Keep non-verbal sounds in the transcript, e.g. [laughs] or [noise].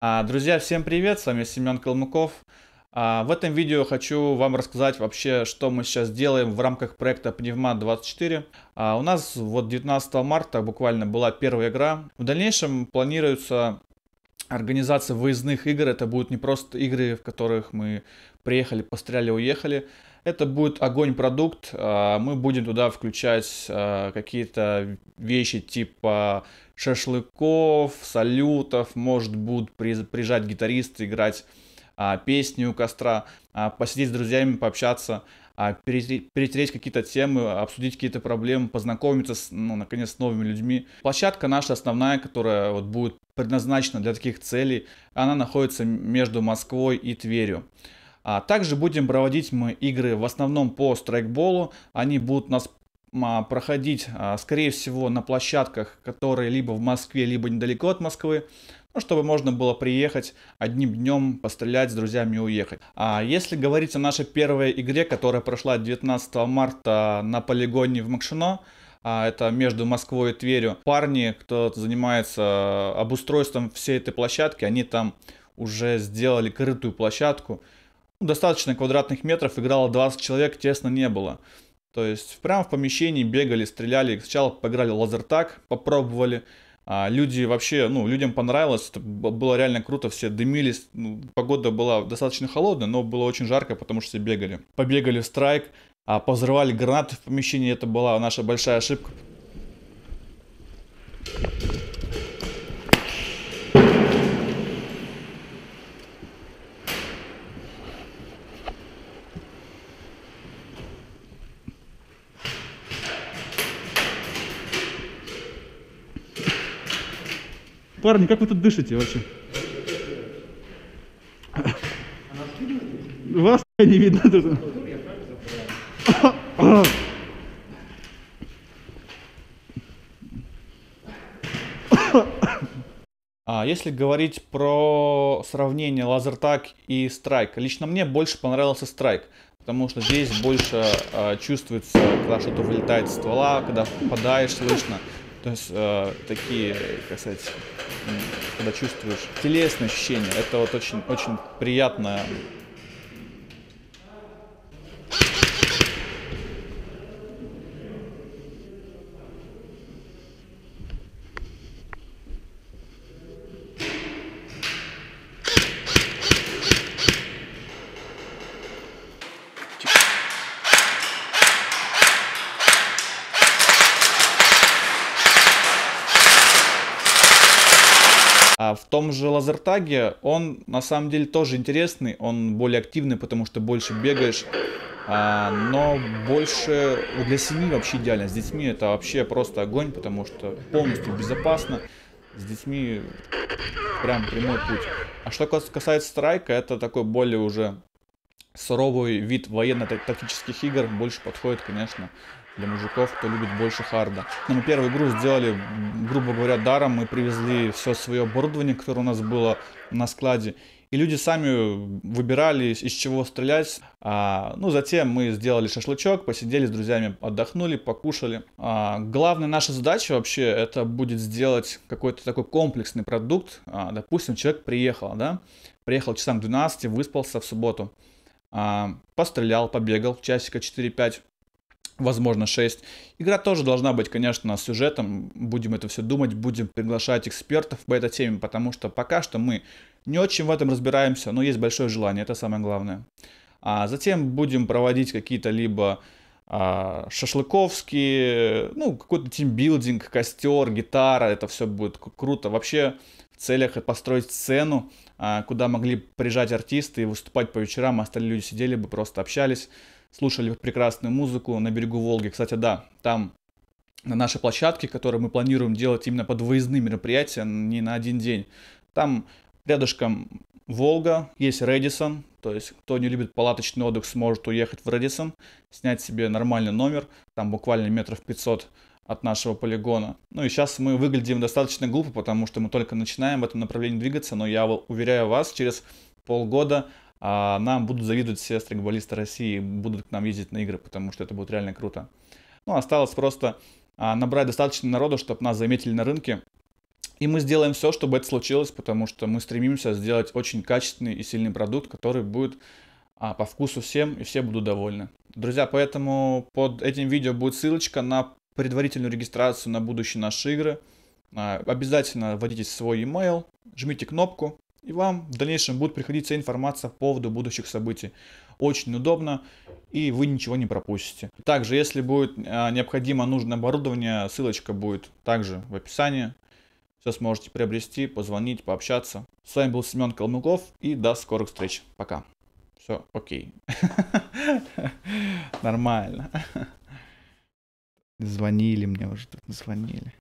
А, друзья, всем привет, с вами Семен Калмыков. А, в этом видео хочу вам рассказать вообще, что мы сейчас делаем в рамках проекта Пневмат 24. А, у нас вот 19 марта буквально была первая игра. В дальнейшем планируется организация выездных игр. Это будут не просто игры, в которых мы приехали, постреляли, уехали. Это будет огонь-продукт. Мы будем туда включать какие-то вещи типа шашлыков, салютов, может будут приезжать гитаристы, играть а, песни у костра, посидеть с друзьями, пообщаться, перетереть какие-то темы, обсудить какие-то проблемы, познакомиться с, ну, наконец, с новыми людьми. Площадка наша основная, которая вот будет предназначена для таких целей, она находится между Москвой и Тверью. А также будем проводить мы игры в основном по страйкболу. Они будут нас а, проходить, а, скорее всего, на площадках, которые либо в Москве, либо недалеко от Москвы. Ну, чтобы можно было приехать одним днем, пострелять с друзьями и уехать. А если говорить о нашей первой игре, которая прошла 19 марта на полигоне в Макшино, а, это между Москвой и Тверью. Парни, кто занимается обустройством всей этой площадки, они там уже сделали крытую площадку достаточно квадратных метров, играло 20 человек, тесно не было. То есть прямо в помещении бегали, стреляли, сначала поиграли лазертак, попробовали. А люди вообще, ну, людям понравилось, это было реально круто, все дымились. Ну, погода была достаточно холодная, но было очень жарко, потому что все бегали. Побегали в страйк, а позрывали гранаты в помещении, это была наша большая ошибка, Парни, как вы тут дышите вообще? Вас не видно тут. А если говорить про сравнение лазертак и страйк, лично мне больше понравился страйк, потому что здесь больше э, чувствуется, когда что-то вылетает из ствола, когда попадаешь, слышно. То есть э, такие, как сказать, когда чувствуешь телесные ощущения, это вот очень, очень приятно А в том же лазертаге он на самом деле тоже интересный, он более активный, потому что больше бегаешь, а, но больше для семьи вообще идеально. С детьми это вообще просто огонь, потому что полностью безопасно. С детьми прям прямой путь. А что касается страйка, это такой более уже суровый вид военно-тактических игр, больше подходит, конечно, для мужиков, кто любит больше харда. Но мы первую игру сделали, грубо говоря, даром. Мы привезли все свое оборудование, которое у нас было на складе. И люди сами выбирали, из чего стрелять. А, ну, затем мы сделали шашлычок, посидели с друзьями, отдохнули, покушали. А, главная наша задача вообще, это будет сделать какой-то такой комплексный продукт. А, допустим, человек приехал, да, приехал часам 12, выспался в субботу, а, пострелял, побегал, часика 4-5, возможно 6. Игра тоже должна быть, конечно, с сюжетом. Будем это все думать, будем приглашать экспертов по этой теме, потому что пока что мы не очень в этом разбираемся, но есть большое желание, это самое главное. А затем будем проводить какие-то либо а, шашлыковские, ну, какой-то тимбилдинг, костер, гитара, это все будет круто. Вообще в целях построить сцену, а, куда могли приезжать артисты и выступать по вечерам, а остальные люди сидели бы, просто общались слушали прекрасную музыку на берегу Волги. Кстати, да, там на нашей площадке, которую мы планируем делать именно под выездные мероприятия, не на один день, там рядышком Волга, есть Редисон, то есть кто не любит палаточный отдых, сможет уехать в Редисон, снять себе нормальный номер, там буквально метров 500 от нашего полигона. Ну и сейчас мы выглядим достаточно глупо, потому что мы только начинаем в этом направлении двигаться, но я уверяю вас, через полгода а нам будут завидовать все стрейкболисты России, будут к нам ездить на игры, потому что это будет реально круто. Ну, осталось просто а, набрать достаточно народу, чтобы нас заметили на рынке. И мы сделаем все, чтобы это случилось, потому что мы стремимся сделать очень качественный и сильный продукт, который будет а, по вкусу всем, и все будут довольны. Друзья, поэтому под этим видео будет ссылочка на предварительную регистрацию на будущие наши игры. А, обязательно вводите свой email, жмите кнопку, и вам в дальнейшем будет приходить вся информация по поводу будущих событий. Очень удобно, и вы ничего не пропустите. Также, если будет а, необходимо нужное оборудование, ссылочка будет также в описании. Все сможете приобрести, позвонить, пообщаться. С вами был Семен Калмыков, и до скорых встреч. Пока. Все, окей. [laughs] Нормально. [laughs] Звонили мне уже тут, звонили.